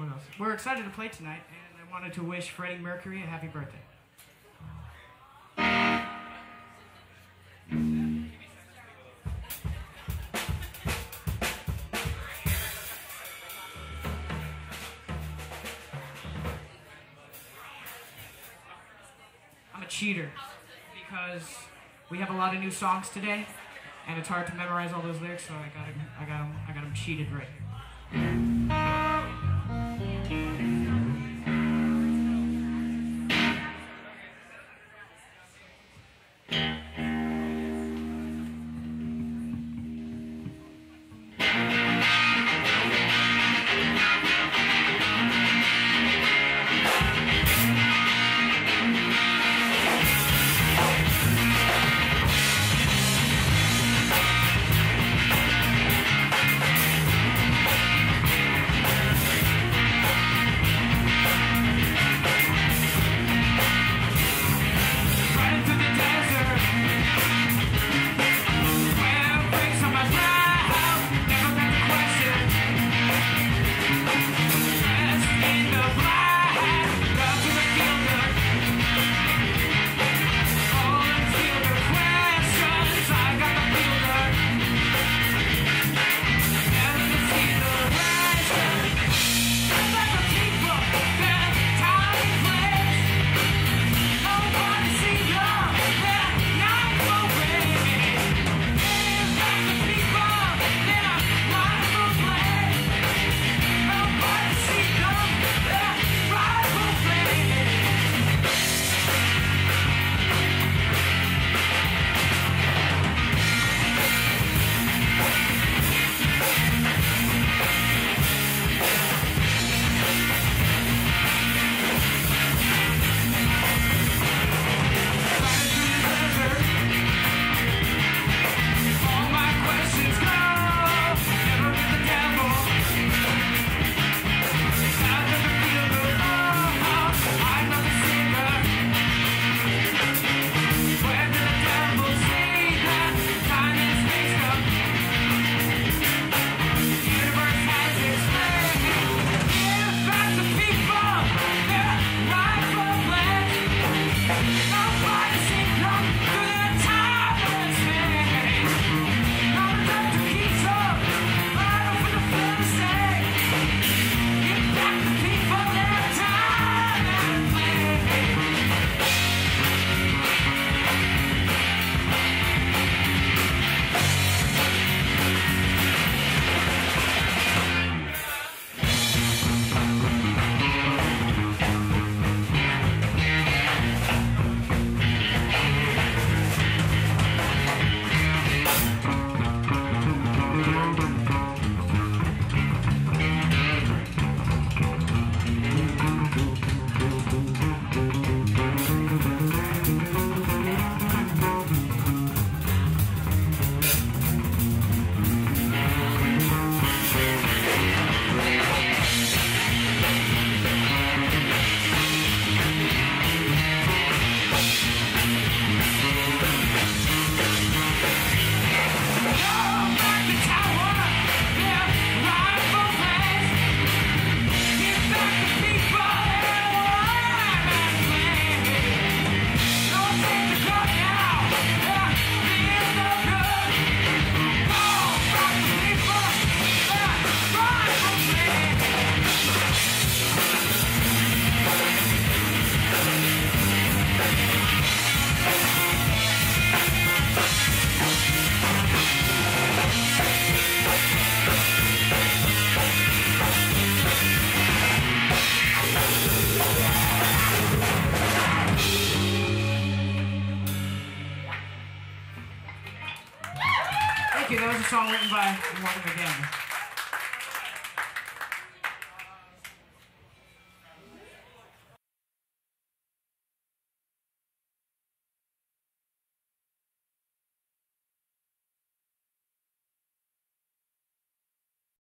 What else? We're excited to play tonight, and I wanted to wish Freddie Mercury a happy birthday. I'm a cheater because we have a lot of new songs today, and it's hard to memorize all those lyrics, so I got I got them, I got them cheated right here. was a song written by Morgan McDaniel.